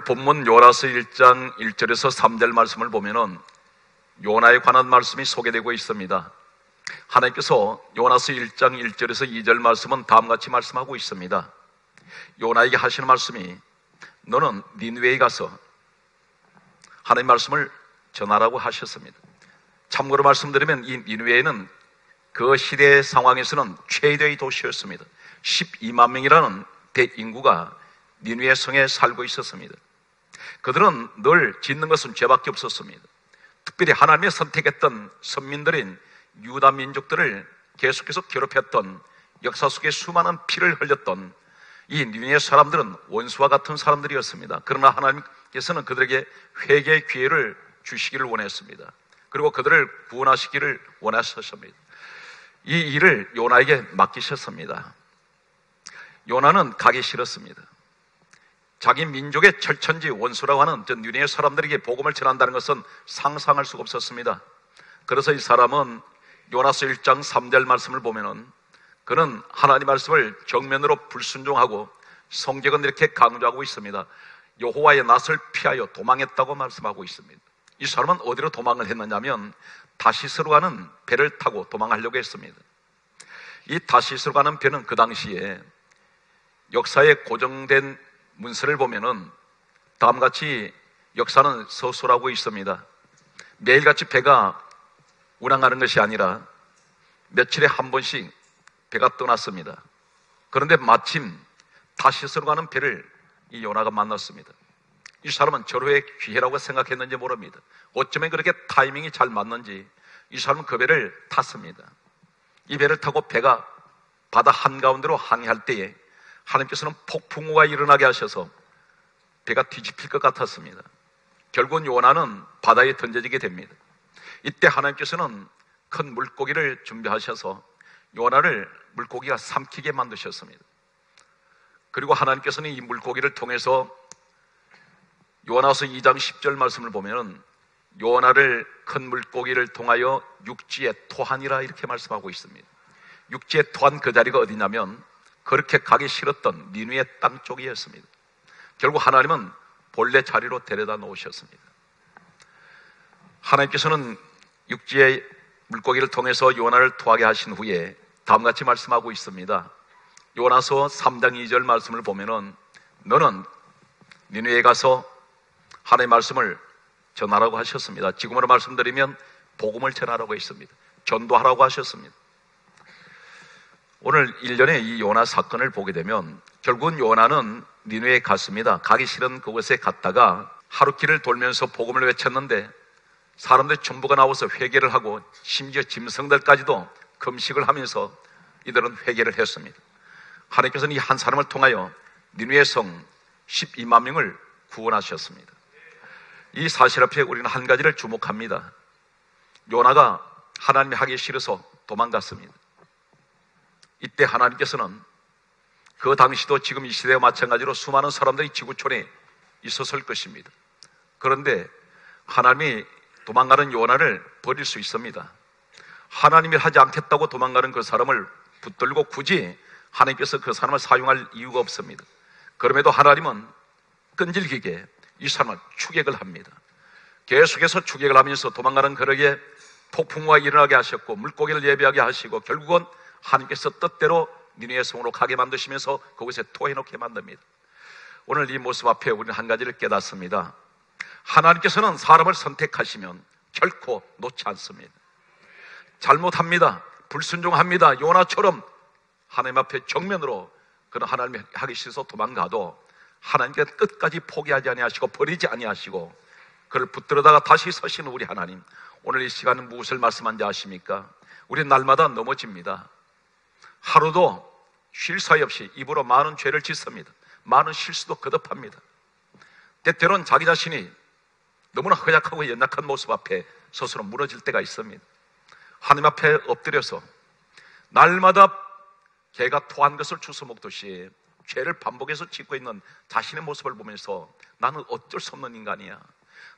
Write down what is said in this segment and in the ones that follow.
오늘 본문 요나서 1장 1절에서 3절 말씀을 보면은 요나에 관한 말씀이 소개되고 있습니다. 하나님께서 요나서 1장 1절에서 2절 말씀은 다음같이 말씀하고 있습니다. 요나에게 하시는 말씀이 너는 니누웨에 가서 하나님 말씀을 전하라고 하셨습니다. 참고로 말씀드리면 이 니누웨는 그 시대 상황에서는 최대의 도시였습니다. 12만 명이라는 대인구가 니누의 성에 살고 있었습니다. 그들은 늘 짓는 것은 죄밖에 없었습니다. 특별히 하나님이 선택했던 선민들인 유다 민족들을 계속해서 괴롭혔던 역사 속에 수많은 피를 흘렸던 이 니누의 사람들은 원수와 같은 사람들이었습니다. 그러나 하나님께서는 그들에게 회개의 기회를 주시기를 원했습니다. 그리고 그들을 구원하시기를 원하셨습니다. 이 일을 요나에게 맡기셨습니다. 요나는 가기 싫었습니다. 자기 민족의 철천지 원수라고 하는 저 니네 사람들에게 복음을 전한다는 것은 상상할 수가 없었습니다. 그래서 이 사람은 요나서 1장 3절 말씀을 보면은 그는 하나님 말씀을 정면으로 불순종하고 성경은 이렇게 강조하고 있습니다. 여호와의 낯을 피하여 도망했다고 말씀하고 있습니다. 이 사람은 어디로 도망을 했느냐면 다시스로 가는 배를 타고 도망하려고 했습니다. 이 다시스로 가는 배는 그 당시에 역사에 고정된 문서를 보면은 다음같이 역사는 서술하고 있습니다. 매일같이 배가 운항하는 것이 아니라 며칠에 한 번씩 배가 떠났습니다. 그런데 마침 다시스로 가는 배를 이 요나가 만났습니다. 이 사람은 절호의 기회라고 생각했는지 모릅니다. 어쩌면 그렇게 타이밍이 잘 맞는지 이 사람은 그 배를 탔습니다. 이 배를 타고 배가 바다 한가운데로 항해할 때에 하나님께서는 폭풍우가 일어나게 하셔서 배가 뒤집힐 것 같았습니다. 결국은 요나는 바다에 던져지게 됩니다. 이때 하나님께서는 큰 물고기를 준비하셔서 요나를 물고기가 삼키게 만드셨습니다. 그리고 하나님께서는 이 물고기를 통해서 요나서 2장 10절 말씀을 보면은 요나를 큰 물고기를 통하여 육지에 토하니라 이렇게 말씀하고 있습니다. 육지에 토한 그 자리가 어디냐면 그렇게 가기 싫었던 니누의 땅 쪽이었습니다. 결국 하나님은 본래 자리로 데려다 놓으셨습니다. 하나님께서는 육지의 물고기를 통해서 요나를 토하게 하신 후에 다음같이 말씀하고 있습니다. 요나서 3장 2절 말씀을 보면은 너는 니누에 가서 하나님의 말씀을 전하라고 하셨습니다. 지금으로 말씀드리면 복음을 전하라고 했습니다. 전도하라고 하셨습니다. 오늘 1년의 이 요나 사건을 보게 되면 결국은 요나는 니누에 갔습니다. 가기 싫은 그곳에 갔다가 하루 길을 돌면서 복음을 외쳤는데 사람들 전부가 나와서 회개를 하고 심지어 짐승들까지도 금식을 하면서 이들은 회개를 했습니다. 하나님께서는 이 한 사람을 통하여 니누의 성 12만 명을 구원하셨습니다. 이 사실 앞에 우리는 한 가지를 주목합니다. 요나가 하나님이 하기 싫어서 도망갔습니다. 이때 하나님께서는 그 당시도 지금 이 시대와 마찬가지로 수많은 사람들이 지구촌에 있었을 것입니다. 그런데 하나님이 도망가는 요나를 버릴 수 있습니다. 하나님이 하지 않겠다고 도망가는 그 사람을 붙들고 굳이 하나님께서 그 사람을 사용할 이유가 없습니다. 그럼에도 하나님은 끈질기게 이 사람을 추격을 합니다. 계속해서 추격을 하면서 도망가는 그에게 폭풍우가 일어나게 하셨고 물고기를 예비하게 하시고 결국은 하나님께서 뜻대로 니네의 성으로 가게 만드시면서 그곳에 토해놓게 만듭니다. 오늘 이 모습 앞에 우리는 한 가지를 깨닫습니다. 하나님께서는 사람을 선택하시면 결코 놓지 않습니다. 잘못합니다. 불순종합니다. 요나처럼 하나님 앞에 정면으로 그는 하나님이 하기 싫어서 도망가도 하나님께 끝까지 포기하지 아니하시고 버리지 아니하시고 그를 붙들어다가 다시 서시는 우리 하나님 오늘 이 시간은 무엇을 말씀한지 아십니까? 우리 날마다 넘어집니다. 하루도 쉴 사이 없이 입으로 많은 죄를 짓습니다. 많은 실수도 거듭합니다. 때때로는 자기 자신이 너무나 허약하고 연약한 모습 앞에 스스로 무너질 때가 있습니다. 하나님 앞에 엎드려서 날마다 개가 토한 것을 주워 먹듯이 죄를 반복해서 짓고 있는 자신의 모습을 보면서 나는 어쩔 수 없는 인간이야.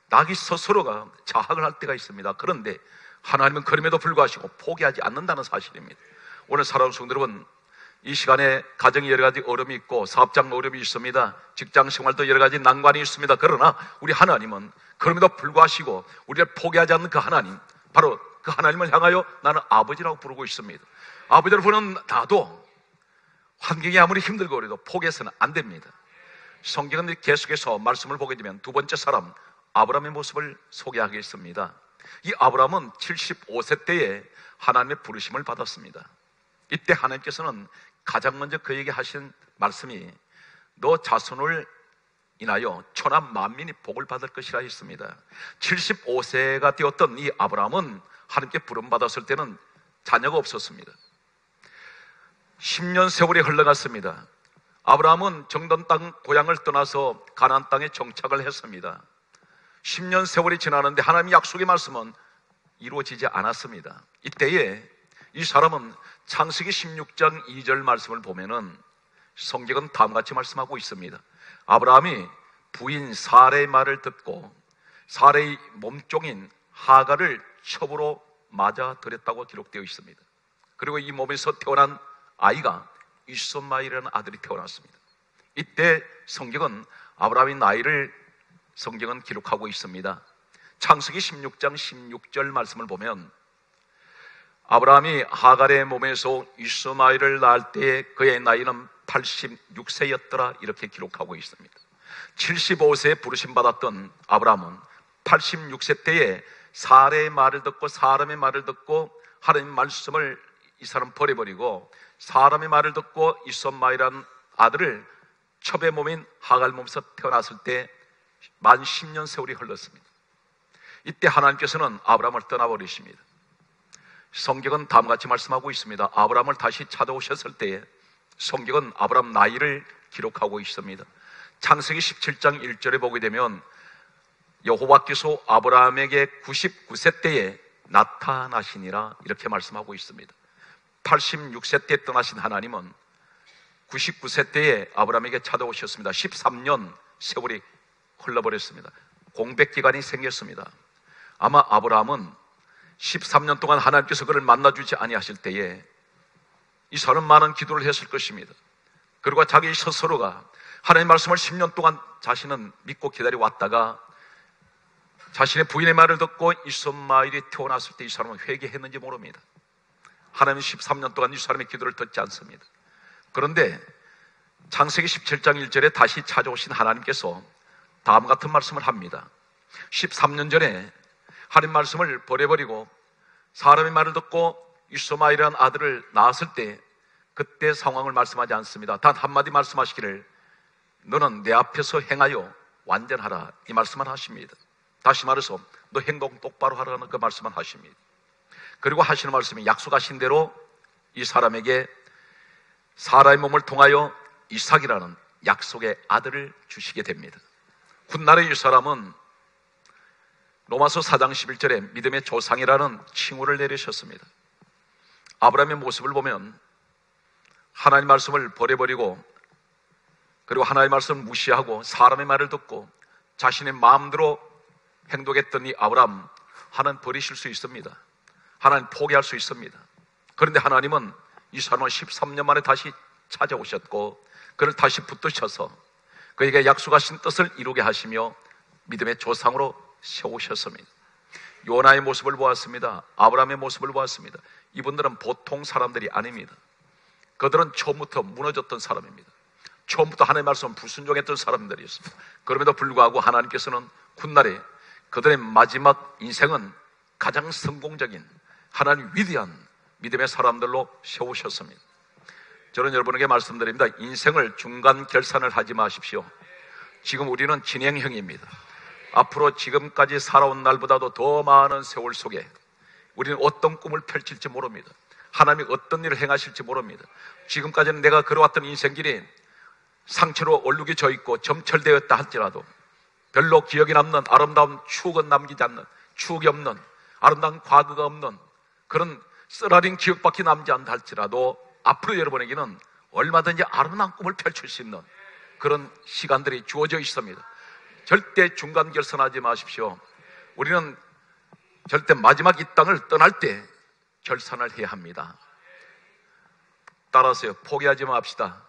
나기 스스로가 자학을 할 때가 있습니다. 그런데 하나님은 그럼에도 불구하고 포기하지 않는다는 사실입니다. 오늘 살아온 성도 여러분, 이 시간에 가정에 여러 가지 어려움이 있고 사업장 어려움이 있습니다. 직장 생활도 여러 가지 난관이 있습니다. 그러나 우리 하나님은 그럼에도 불구하시고 우리를 포기하지 않는 그 하나님, 바로 그 하나님을 향하여 나는 아버지라고 부르고 있습니다. 아버지를 부르는 나도 환경이 아무리 힘들고 그래도 포기해서는 안 됩니다. 성경은 계속해서 말씀을 보게 되면 두 번째 사람 아브라함의 모습을 소개하겠습니다. 이 아브라함은 75세 때에 하나님의 부르심을 받았습니다. 이때 하나님께서는 가장 먼저 그에게 하신 말씀이 너 자손을 인하여 천하 만민이 복을 받을 것이라 했습니다. 75세가 되었던 이 아브라함은 하나님께 부름 받았을 때는 자녀가 없었습니다. 10년 세월이 흘러갔습니다. 아브라함은 정던 땅 고향을 떠나서 가나안 땅에 정착을 했습니다. 10년 세월이 지나는데 하나님의 약속의 말씀은 이루어지지 않았습니다. 이때에 이 사람은 창세기 16장 2절 말씀을 보면은 성경은 다음같이 말씀하고 있습니다. 아브라함이 부인 사레의 말을 듣고 사레의 몸종인 하가를 첩으로 맞아 들였다고 기록되어 있습니다. 그리고 이 몸에서 태어난 아이가 이소마이라는 아들이 태어났습니다. 이때 성경은 아브라함의 나이를 성경은 기록하고 있습니다. 창세기 16장 16절 말씀을 보면 아브라함이 하갈의 몸에서 이스마엘을 낳을 때 그의 나이는 86세였더라 이렇게 기록하고 있습니다. 75세에 부르심 받았던 아브라함은 86세 때에 사례의 말을 듣고 사람의 말을 듣고 하나님 말씀을 이 사람 버려버리고 사람의 말을 듣고 이썸마이라는 아들을 첩의 몸인 하갈 몸에서 태어났을 때 만 10년 세월이 흘렀습니다. 이때 하나님께서는 아브라함을 떠나버리십니다. 성경은 다음같이 말씀하고 있습니다. 아브라함을 다시 찾아오셨을 때에 성경은 아브라함 나이를 기록하고 있습니다. 창세기 17장 1절에 보게 되면 여호와께서 아브라함에게 99세 때에 나타나시니라 이렇게 말씀하고 있습니다. 86세 때 떠나신 하나님은 99세 때에 아브라함에게 찾아오셨습니다. 13년 세월이 흘러버렸습니다. 공백 기간이 생겼습니다. 아마 아브라함은 13년 동안 하나님께서 그를 만나주지 아니하실 때에 이 사람 많은 기도를 했을 것입니다. 그리고 자기 스스로가 하나님 말씀을 10년 동안 자신은 믿고 기다려 왔다가 자신의 부인의 말을 듣고 이썸마일이 태어났을 때 이 사람은 회개했는지 모릅니다. 하나님 13년 동안 이 사람의 기도를 듣지 않습니다. 그런데 창세기 17장 1절에 다시 찾아오신 하나님께서 다음 같은 말씀을 합니다. 13년 전에 하나님 말씀을 버려버리고 사람의 말을 듣고 이소마이라는 아들을 낳았을 때 그때 상황을 말씀하지 않습니다. 단 한마디 말씀하시기를 너는 내 앞에서 행하여 완전하라 이 말씀만 하십니다. 다시 말해서 너 행동 똑바로 하라는 그 말씀만 하십니다. 그리고 하시는 말씀이 약속하신 대로 이 사람에게 사람의 몸을 통하여 이삭이라는 약속의 아들을 주시게 됩니다. 훗날의 이 사람은 로마서 4장 11절에 믿음의 조상이라는 칭호를 내리셨습니다. 아브라함의 모습을 보면 하나님 말씀을 버려버리고 그리고 하나님의 말씀을 무시하고 사람의 말을 듣고 자신의 마음대로 행동했던 이 아브라함 하나님 버리실 수 있습니다. 하나님 포기할 수 있습니다. 그런데 하나님은 이 사람을 13년 만에 다시 찾아오셨고 그를 다시 붙드셔서 그에게 약속하신 뜻을 이루게 하시며 믿음의 조상으로 세우셨습니다. 요나의 모습을 보았습니다. 아브라함의 모습을 보았습니다. 이분들은 보통 사람들이 아닙니다. 그들은 처음부터 무너졌던 사람입니다. 처음부터 하나님의 말씀 불순종했던 사람들이었습니다. 그럼에도 불구하고 하나님께서는 훗날에 그들의 마지막 인생은 가장 성공적인 하나님 위대한 믿음의 사람들로 세우셨습니다. 저는 여러분에게 말씀드립니다. 인생을 중간 결산을 하지 마십시오. 지금 우리는 진행형입니다. 앞으로 지금까지 살아온 날보다도 더 많은 세월 속에 우리는 어떤 꿈을 펼칠지 모릅니다. 하나님이 어떤 일을 행하실지 모릅니다. 지금까지는 내가 걸어왔던 인생길이 상처로 얼룩이 져 있고 점철되었다 할지라도 별로 기억에 남는 아름다운 추억은 남기지 않는 추억이 없는 아름다운 과거가 없는 그런 쓰라린 기억밖에 남지 않다 할지라도 앞으로 여러분에게는 얼마든지 아름다운 꿈을 펼칠 수 있는 그런 시간들이 주어져 있습니다. 절대 중간 결선하지 마십시오. 우리는 절대 마지막 이 땅을 떠날 때 결산을 해야 합니다. 따라하세요. 포기하지 맙시다.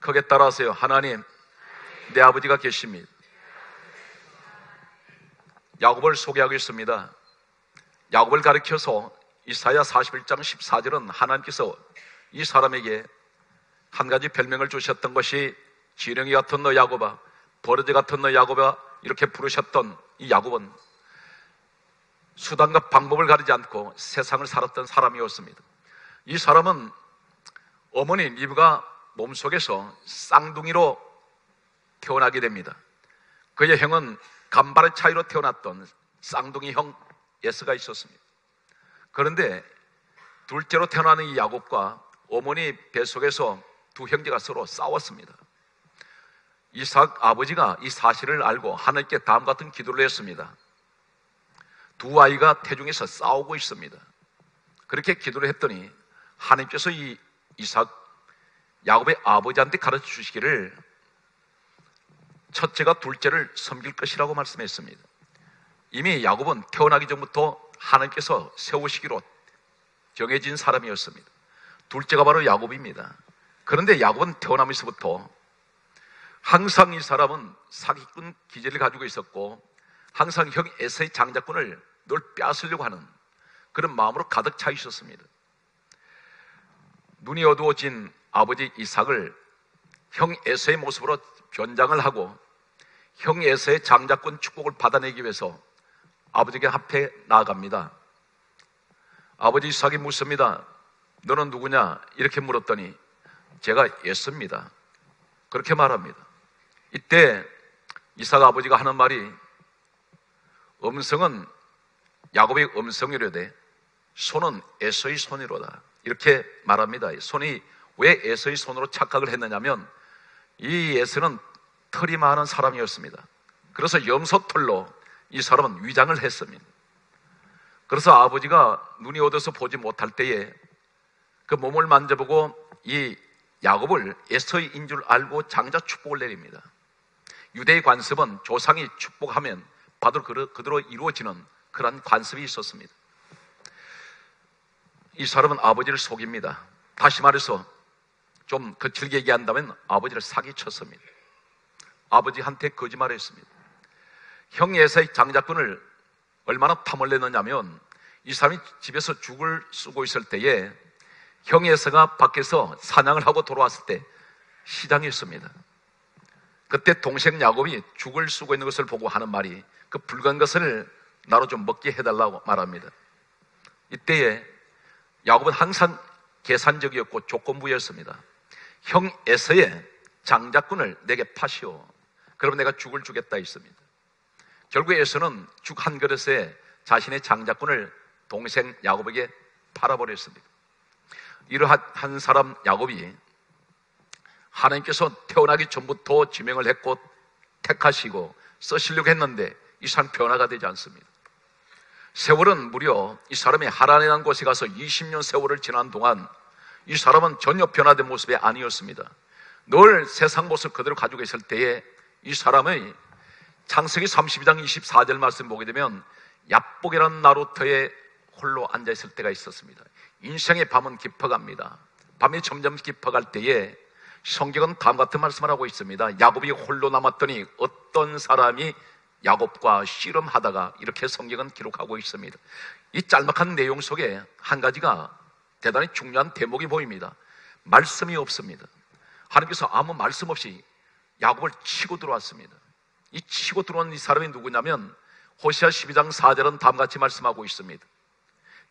크게 따라하세요. 하나님, 내 아버지가 계십니다. 야곱을 소개하겠습니다. 야곱을 가리켜서 이사야 41장 14절은 하나님께서 이 사람에게 한 가지 별명을 주셨던 것이 지렁이 같은 너 야곱아, 버러지 같은 너 야곱아 이렇게 부르셨던 이 야곱은 수단과 방법을 가리지 않고 세상을 살았던 사람이었습니다. 이 사람은 어머니 리브가 몸속에서 쌍둥이로 태어나게 됩니다. 그의 형은 간발의 차이로 태어났던 쌍둥이 형 에서가 있었습니다. 그런데 둘째로 태어나는 이 야곱과 어머니 뱃속에서 두 형제가 서로 싸웠습니다. 이삭 아버지가 이 사실을 알고 하나님께 다음 같은 기도를 했습니다. 두 아이가 태중에서 싸우고 있습니다. 그렇게 기도를 했더니 하나님께서 이 이삭 야곱의 아버지한테 가르쳐 주시기를 첫째가 둘째를 섬길 것이라고 말씀했습니다. 이미 야곱은 태어나기 전부터 하나님께서 세우시기로 정해진 사람이었습니다. 둘째가 바로 야곱입니다. 그런데 야곱은 태어나면서부터 항상 이 사람은 사기꾼 기질을 가지고 있었고 항상 형 에서의 장자권을 늘 빼앗으려고 하는 그런 마음으로 가득 차 있었습니다. 눈이 어두워진 아버지 이삭을 형 에서의 모습으로 변장을 하고 형 에서의 장자권 축복을 받아내기 위해서 아버지에게 앞에 나아갑니다. 아버지 이삭이 묻습니다. 너는 누구냐? 이렇게 물었더니 제가 예수입니다. 그렇게 말합니다. 이때 이삭 아버지가 하는 말이 음성은 야곱의 음성이려되 손은 에서의 손이로다. 이렇게 말합니다. 손이 왜 에서의 손으로 착각을 했느냐면 이 에서는 털이 많은 사람이었습니다. 그래서 염소털로 이 사람은 위장을 했습니다. 그래서 아버지가 눈이 어두서 보지 못할 때에 그 몸을 만져보고 이 야곱을 에서인 줄 알고 장자 축복을 내립니다. 유대의 관습은 조상이 축복하면 바로 그대로 이루어지는 그러한 관습이 있었습니다. 이 사람은 아버지를 속입니다. 다시 말해서 좀 거칠게 얘기한다면 아버지를 사기쳤습니다. 아버지한테 거짓말했습니다. 형 예사의 장자권을 얼마나 탐을 내느냐면 이 사람이 집에서 죽을 쓰고 있을 때에 형 예사가 밖에서 사냥을 하고 돌아왔을 때 시장이었습니다. 그때 동생 야곱이 죽을 쓰고 있는 것을 보고 하는 말이 그 붉은 것을 나로 좀 먹게 해달라고 말합니다. 이때에 야곱은 항상 계산적이었고 조건부였습니다. 형 에서의 장자꾼을 내게 파시오. 그러면 내가 죽을 주겠다 했습니다. 결국 에서는 죽 한 그릇에 자신의 장자꾼을 동생 야곱에게 팔아버렸습니다. 이러한 한 사람 야곱이 하나님께서 태어나기 전부터 지명을 했고 택하시고 쓰시려고 했는데 이 사람 변화가 되지 않습니다. 세월은 무려 이 사람이 하란이라는 곳에 가서 20년 세월을 지난 동안 이 사람은 전혀 변화된 모습이 아니었습니다. 늘 세상 모습 그대로 가지고 있을 때에 이 사람의 창세기 32장 24절 말씀 보게 되면 얍복이라는 나루터에 홀로 앉아 있을 때가 있었습니다. 인생의 밤은 깊어갑니다. 밤이 점점 깊어갈 때에 성경은 다음 같은 말씀을 하고 있습니다. 야곱이 홀로 남았더니 어떤 사람이 야곱과 씨름하다가 이렇게 성경은 기록하고 있습니다. 이 짤막한 내용 속에 한 가지가 대단히 중요한 대목이 보입니다. 말씀이 없습니다. 하나님께서 아무 말씀 없이 야곱을 치고 들어왔습니다. 이 치고 들어온 이 사람이 누구냐면 호시아 12장 4절은 다음같이 말씀하고 있습니다.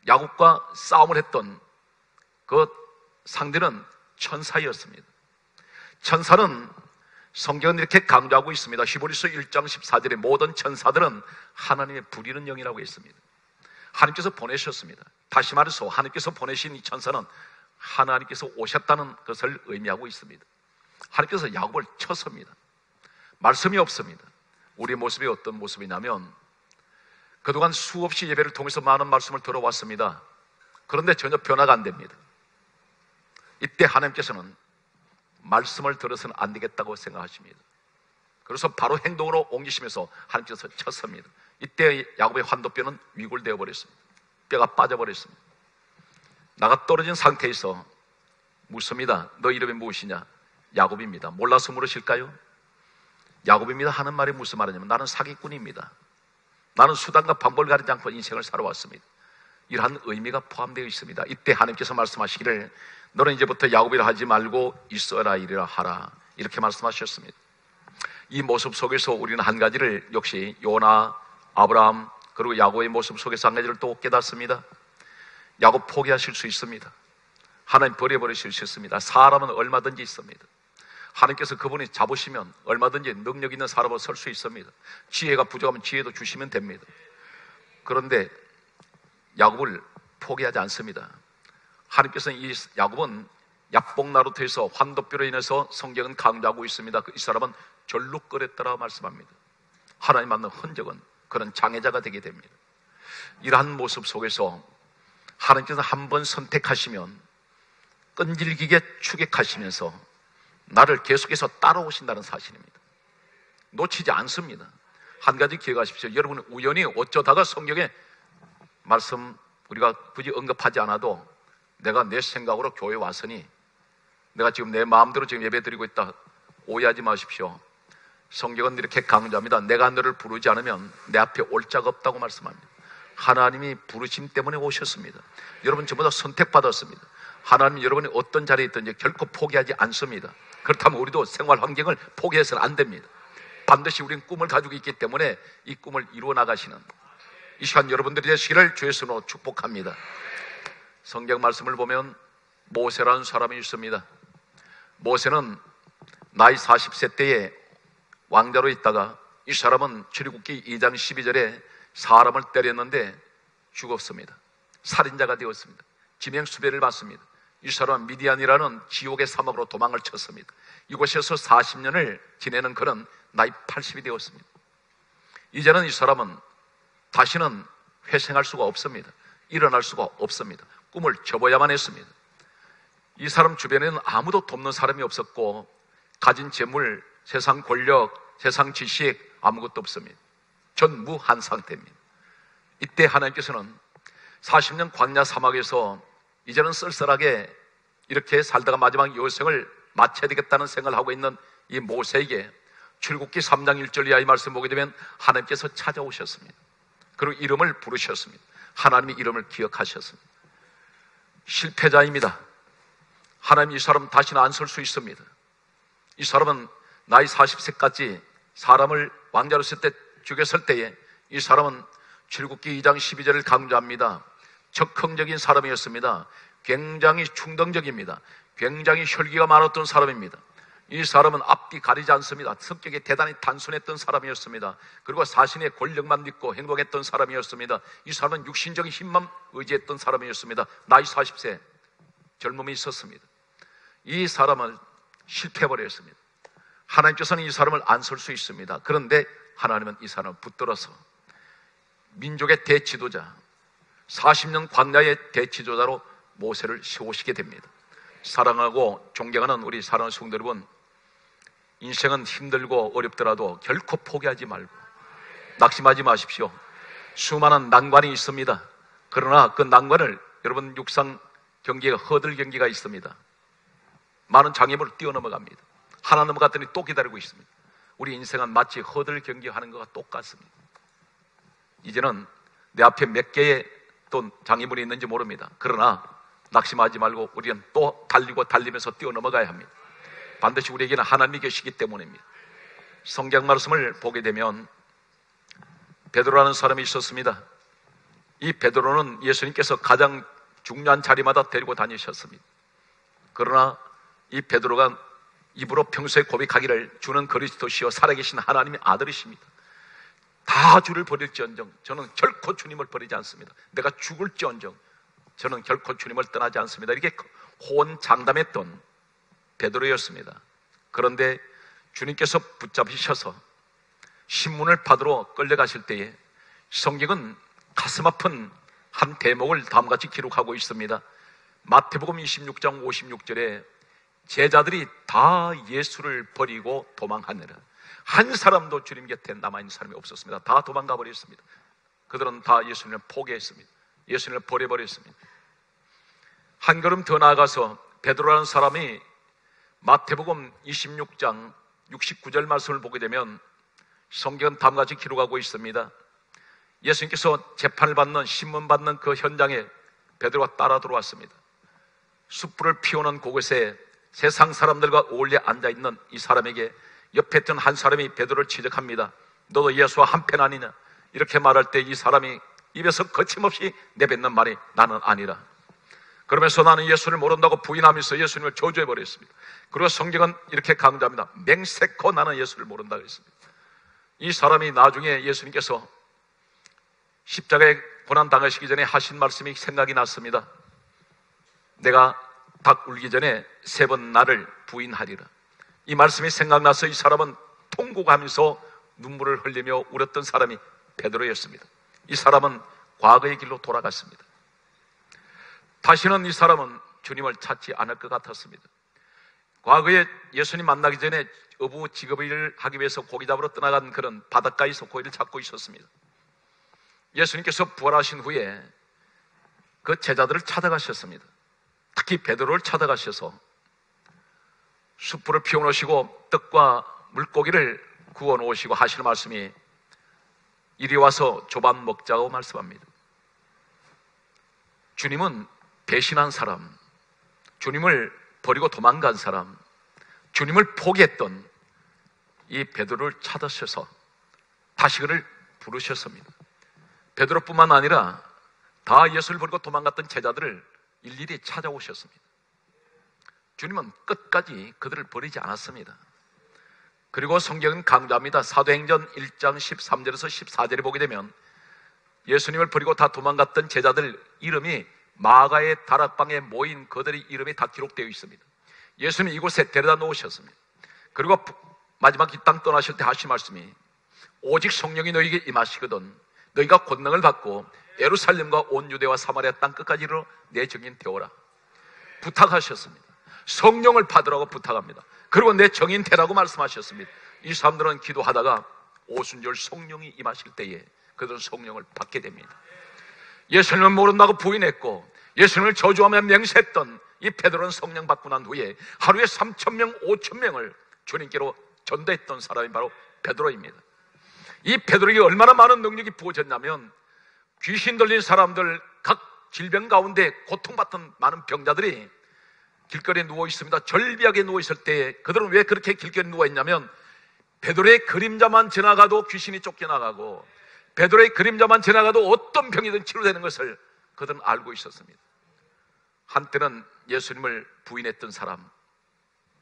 야곱과 싸움을 했던 그 상대는 천사였습니다. 천사는 성경은 이렇게 강조하고 있습니다. 히브리서 1장 14절에 모든 천사들은 하나님의 부리는 영이라고 했습니다. 하나님께서 보내셨습니다. 다시 말해서 하나님께서 보내신 이 천사는 하나님께서 오셨다는 것을 의미하고 있습니다. 하나님께서 야곱을 쳤습니다. 말씀이 없습니다. 우리의 모습이 어떤 모습이냐면 그동안 수없이 예배를 통해서 많은 말씀을 들어왔습니다. 그런데 전혀 변화가 안 됩니다. 이때 하나님께서는 말씀을 들어서는 안 되겠다고 생각하십니다. 그래서 바로 행동으로 옮기시면서 하나님께서 쳤습니다. 이때 야곱의 환도뼈는 위골되어 버렸습니다. 뼈가 빠져버렸습니다. 나가 떨어진 상태에서 묻습니다. 너 이름이 무엇이냐? 야곱입니다. 몰라서 물으실까요? 야곱입니다 하는 말이 무슨 말이냐면 나는 사기꾼입니다. 나는 수단과 방법을 가리지 않고 인생을 살아왔습니다. 이러한 의미가 포함되어 있습니다. 이때 하나님께서 말씀하시기를 너는 이제부터 야곱이라 하지 말고 이스라 이라 하라 이렇게 말씀하셨습니다. 이 모습 속에서 우리는 한 가지를 역시 요나, 아브라함 그리고 야곱의 모습 속에서 한 가지를 또 깨닫습니다. 야곱 포기하실 수 있습니다. 하나님 버려버리실 수 있습니다. 사람은 얼마든지 있습니다. 하나님께서 그분이 잡으시면 얼마든지 능력 있는 사람으로 설 수 있습니다. 지혜가 부족하면 지혜도 주시면 됩니다. 그런데 야곱을 포기하지 않습니다. 하나님께서는 이 야곱은 약복나루트에서 환도뼈로 인해서 성경은 강조하고 있습니다. 이 사람은 절룩거렸더라 말씀합니다. 하나님 만난 흔적은 그런 장애자가 되게 됩니다. 이러한 모습 속에서 하나님께서 한 번 선택하시면 끈질기게 추격하시면서 나를 계속해서 따라오신다는 사실입니다. 놓치지 않습니다. 한 가지 기억하십시오. 여러분 우연히 어쩌다가 성경에 말씀 우리가 굳이 언급하지 않아도 내가 내 생각으로 교회 왔으니 내가 지금 내 마음대로 지금 예배 드리고 있다 오해하지 마십시오. 성경은 이렇게 강조합니다. 내가 너를 부르지 않으면 내 앞에 올 자가 없다고 말씀합니다. 하나님이 부르심 때문에 오셨습니다. 여러분 전부 다 선택받았습니다. 하나님 여러분이 어떤 자리에 있든지 결코 포기하지 않습니다. 그렇다면 우리도 생활 환경을 포기해서는 안 됩니다. 반드시 우리는 꿈을 가지고 있기 때문에 이 꿈을 이루어 나가시는 이 시간 여러분들이 되시기를 주의 수로 축복합니다. 성경 말씀을 보면 모세라는 사람이 있습니다. 모세는 나이 40세 때에 왕자로 있다가 이 사람은 출애굽기 2장 12절에 사람을 때렸는데 죽었습니다. 살인자가 되었습니다. 지명 수배를 받습니다. 이 사람은 미디안이라는 지옥의 사막으로 도망을 쳤습니다. 이곳에서 40년을 지내는 그는 나이 80이 되었습니다. 이제는 이 사람은 다시는 회생할 수가 없습니다. 일어날 수가 없습니다. 꿈을 접어야만 했습니다. 이 사람 주변에는 아무도 돕는 사람이 없었고 가진 재물, 세상 권력, 세상 지식 아무것도 없습니다. 전무한 상태입니다. 이때 하나님께서는 40년 광야 사막에서 이제는 쓸쓸하게 이렇게 살다가 마지막 여생을 마쳐야 되겠다는 생각을 하고 있는 이 모세에게 출국기 3장 1절 이하의 말씀 보게 되면 하나님께서 찾아오셨습니다. 그리고 이름을 부르셨습니다. 하나님의 이름을 기억하셨습니다. 실패자입니다. 하나님 이 사람 다시는 안 설 수 있습니다. 이 사람은 나이 40세까지 사람을 왕자로 쓸때 죽였을 때에 이 사람은 출국기 2장 12절을 강조합니다. 적흥적인 사람이었습니다. 굉장히 충동적입니다. 굉장히 혈기가 많았던 사람입니다. 이 사람은 앞뒤 가리지 않습니다. 성격이 대단히 단순했던 사람이었습니다. 그리고 자신의 권력만 믿고 행동했던 사람이었습니다. 이 사람은 육신적인 힘만 의지했던 사람이었습니다. 나이 40세 젊음이 있었습니다. 이 사람은 실패해버렸습니다. 하나님께서는 이 사람을 안설수 있습니다. 그런데 하나님은 이 사람을 붙들어서 민족의 대지도자, 40년 광야의 대지도자로 모세를 세우시게 됩니다. 사랑하고 존경하는 우리 사랑하는 성도 여러분, 인생은 힘들고 어렵더라도 결코 포기하지 말고 낙심하지 마십시오. 수많은 난관이 있습니다. 그러나 그 난관을 여러분 육상 경기가 허들 경기가 있습니다. 많은 장애물을 뛰어넘어갑니다. 하나 넘어갔더니 또 기다리고 있습니다. 우리 인생은 마치 허들 경기하는 것과 똑같습니다. 이제는 내 앞에 몇 개의 또 장애물이 있는지 모릅니다. 그러나 낙심하지 말고 우리는 또 달리고 달리면서 뛰어넘어가야 합니다. 반드시 우리에게는 하나님이 계시기 때문입니다. 성경 말씀을 보게 되면 베드로라는 사람이 있었습니다. 이 베드로는 예수님께서 가장 중요한 자리마다 데리고 다니셨습니다. 그러나 이 베드로가 입으로 평소에 고백하기를 주는 그리스도시요 살아계신 하나님의 아들이십니다. 다 주를 버릴지언정 저는 결코 주님을 버리지 않습니다. 내가 죽을지언정 저는 결코 주님을 떠나지 않습니다. 이렇게 호언장담했던 베드로였습니다. 그런데 주님께서 붙잡으셔서 신문을 받으러 끌려가실 때에 성경은 가슴 아픈 한 대목을 다음같이 기록하고 있습니다. 마태복음 26장 56절에 제자들이 다 예수를 버리고 도망하느라 한 사람도 주님 곁에 남아있는 사람이 없었습니다. 다 도망가 버렸습니다. 그들은 다 예수님을 포기했습니다. 예수님을 버려버렸습니다. 한 걸음 더 나아가서 베드로라는 사람이 마태복음 26장 69절 말씀을 보게 되면 성경은 다음같이 기록하고 있습니다. 예수님께서 재판을 받는 신문 받는 그 현장에 베드로가 따라 들어왔습니다. 숯불을 피우는 그곳에 세상 사람들과 어울려 앉아 있는 이 사람에게 옆에 있던 한 사람이 베드로를 지적합니다. 너도 예수와 한편 아니냐? 이렇게 말할 때 이 사람이 입에서 거침없이 내뱉는 말이 나는 아니라. 그러면서 나는 예수를 모른다고 부인하면서 예수님을 저주해 버렸습니다. 그리고 성경은 이렇게 강조합니다. 맹세코 나는 예수를 모른다 그랬습니다. 이 사람이 나중에 예수님께서 십자가에 고난 당하시기 전에 하신 말씀이 생각이 났습니다. 내가 닭 울기 전에 세 번 나를 부인하리라. 이 말씀이 생각나서 이 사람은 통곡하면서 눈물을 흘리며 울었던 사람이 베드로였습니다. 이 사람은 과거의 길로 돌아갔습니다. 다시는 이 사람은 주님을 찾지 않을 것 같았습니다. 과거에 예수님 만나기 전에 어부 직업을 하기 위해서 고기 잡으러 떠나간 그런 바닷가에서 고기를 잡고 있었습니다. 예수님께서 부활하신 후에 그 제자들을 찾아가셨습니다. 특히 베드로를 찾아가셔서 숯불을 피워놓으시고 떡과 물고기를 구워 놓으시고 하시는 말씀이 이리 와서 조반 먹자고 말씀합니다. 주님은 배신한 사람, 주님을 버리고 도망간 사람, 주님을 포기했던 이 베드로를 찾으셔서 다시 그를 부르셨습니다. 베드로뿐만 아니라 다 예수를 버리고 도망갔던 제자들을 일일이 찾아오셨습니다. 주님은 끝까지 그들을 버리지 않았습니다. 그리고 성경은 강조합니다. 사도행전 1장 13절에서 14절에 보게 되면 예수님을 버리고 다 도망갔던 제자들 이름이 마가의 다락방에 모인 그들의 이름이 다 기록되어 있습니다. 예수님 이곳에 데려다 놓으셨습니다. 그리고 마지막 이 땅 떠나실 때 하신 말씀이 오직 성령이 너에게 임하시거든 너희가 권능을 받고 예루살렘과 온 유대와 사마리아 땅 끝까지 이르러 내 증인 되어라 부탁하셨습니다. 성령을 받으라고 부탁합니다. 그리고 내 정인 되라고 말씀하셨습니다. 이 사람들은 기도하다가 오순절 성령이 임하실 때에 그들은 성령을 받게 됩니다. 예수님을 모른다고 부인했고 예수님을 저주하며 맹세했던 이 베드로는 성령 받고 난 후에 하루에 3천 명, 5천 명을 주님께로 전도했던 사람이 바로 베드로입니다. 이 베드로에게 얼마나 많은 능력이 부어졌냐면 귀신 들린 사람들 각 질병 가운데 고통받던 많은 병자들이 길거리에 누워 있습니다. 절비하게 누워 있을 때 그들은 왜 그렇게 길거리에 누워 있냐면 베드로의 그림자만 지나가도 귀신이 쫓겨나가고 베드로의 그림자만 지나가도 어떤 병이든 치료되는 것을 그들은 알고 있었습니다. 한때는 예수님을 부인했던 사람,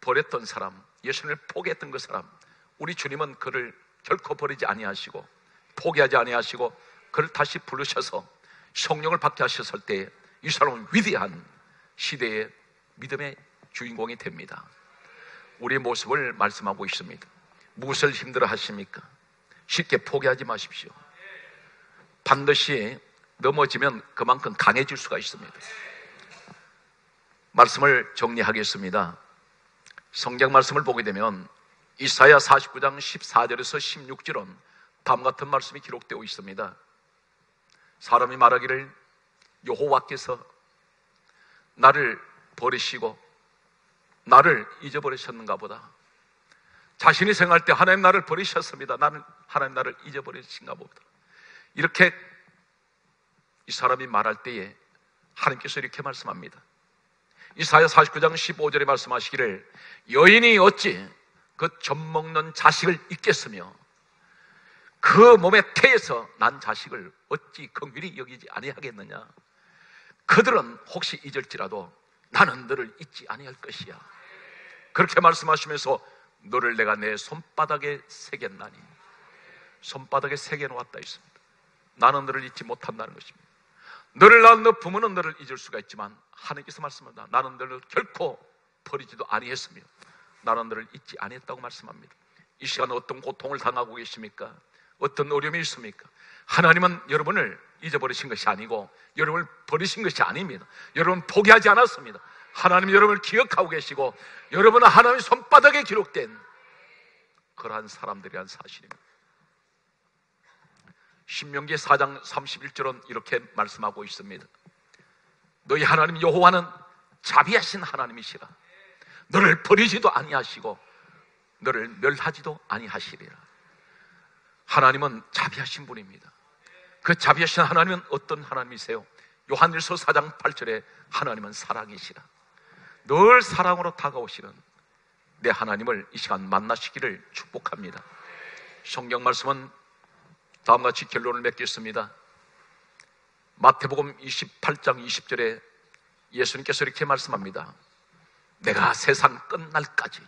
버렸던 사람, 예수님을 포기했던 그 사람, 우리 주님은 그를 결코 버리지 아니하시고 포기하지 아니하시고 그를 다시 부르셔서 성령을 받게 하셨을 때이 사람은 위대한 시대의 믿음의 주인공이 됩니다. 우리의 모습을 말씀하고 있습니다. 무엇을 힘들어 하십니까? 쉽게 포기하지 마십시오. 반드시 넘어지면 그만큼 강해질 수가 있습니다. 말씀을 정리하겠습니다. 성경 말씀을 보게 되면 이사야 49장 14절에서 16절은 다음 같은 말씀이 기록되어 있습니다. 사람이 말하기를 여호와께서 나를 버리시고 나를 잊어버리셨는가 보다. 자신이 생각할 때 하나님 나를 버리셨습니다. 나는 하나님 나를 잊어버리신가 보다. 이렇게 이 사람이 말할 때에 하나님께서 이렇게 말씀합니다. 이사야 49장 15절에 말씀하시기를 여인이 어찌 그 젖먹는 자식을 잊겠으며 그 몸의 태에서 난 자식을 어찌 긍휼히 여기지 아니하겠느냐? 그들은 혹시 잊을지라도 나는 너를 잊지 아니할 것이야. 그렇게 말씀하시면서 너를 내가 내 손바닥에 새겼나니 손바닥에 새겨 놓았다 있습니다 나는 너를 잊지 못한다는 것입니다 너를 낳은 너 부모는 너를 잊을 수가 있지만 하나님께서 말씀합니다. 나는 너를 결코 버리지도 아니했으며 나는 너를 잊지 아니했다고 말씀합니다. 이 시간에 어떤 고통을 당하고 계십니까? 어떤 어려움이 있습니까? 하나님은 여러분을 잊어버리신 것이 아니고 여러분을 버리신 것이 아닙니다. 여러분 포기하지 않았습니다. 하나님 여러분을 기억하고 계시고 여러분은 하나님의 손바닥에 기록된 그러한 사람들이란 사실입니다. 신명기 4장 31절은 이렇게 말씀하고 있습니다. 너희 하나님 여호와는 자비하신 하나님이시라. 너를 버리지도 아니하시고 너를 멸하지도 아니하시리라. 하나님은 자비하신 분입니다. 그 자비하신 하나님은 어떤 하나님이세요? 요한일서 4장 8절에 하나님은 사랑이시라. 늘 사랑으로 다가오시는 내 하나님을 이 시간 만나시기를 축복합니다. 성경 말씀은 다음과 같이 결론을 맺겠습니다. 마태복음 28장 20절에 예수님께서 이렇게 말씀합니다. 내가 세상 끝날까지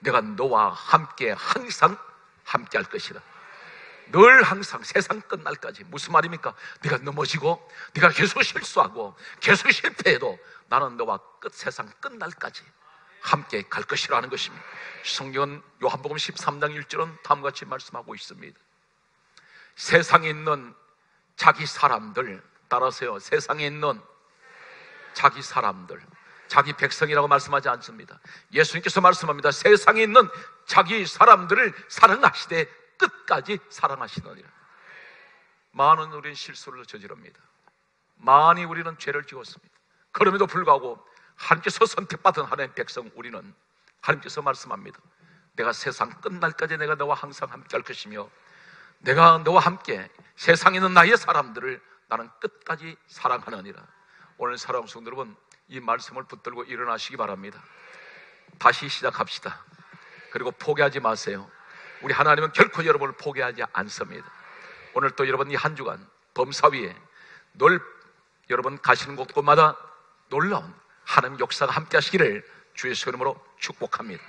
내가 너와 함께 항상 함께 할 것이라. 늘 항상 세상 끝날까지 무슨 말입니까? 네가 넘어지고 네가 계속 실수하고 계속 실패해도 나는 너와 끝 세상 끝날까지 함께 갈 것이라는 것입니다. 성경은 요한복음 13장 1절은 다음과 같이 말씀하고 있습니다. 세상에 있는 자기 사람들 따라서요. 세상에 있는 자기 사람들, 자기 백성이라고 말씀하지 않습니다. 예수님께서 말씀합니다. 세상에 있는 자기 사람들을 사랑하시되 끝까지 사랑하시느니라. 많은 우리는 실수를 저지릅니다. 많이 우리는 죄를 지었습니다. 그럼에도 불구하고 하나님께서 선택받은 하나님의 백성 우리는 하나님께서 말씀합니다. 내가 세상 끝날까지 내가 너와 항상 함께 할 것이며 내가 너와 함께 세상에 있는 나의 사람들을 나는 끝까지 사랑하느니라. 오늘 사랑하는 성도 여러분, 이 말씀을 붙들고 일어나시기 바랍니다. 다시 시작합시다. 그리고 포기하지 마세요. 우리 하나님은 결코 여러분을 포기하지 않습니다. 오늘 또 여러분 이 한 주간 범사위에 늘 여러분 가시는 곳곳마다 놀라운 하나님 역사가 함께 하시기를 주의 이름으로 축복합니다.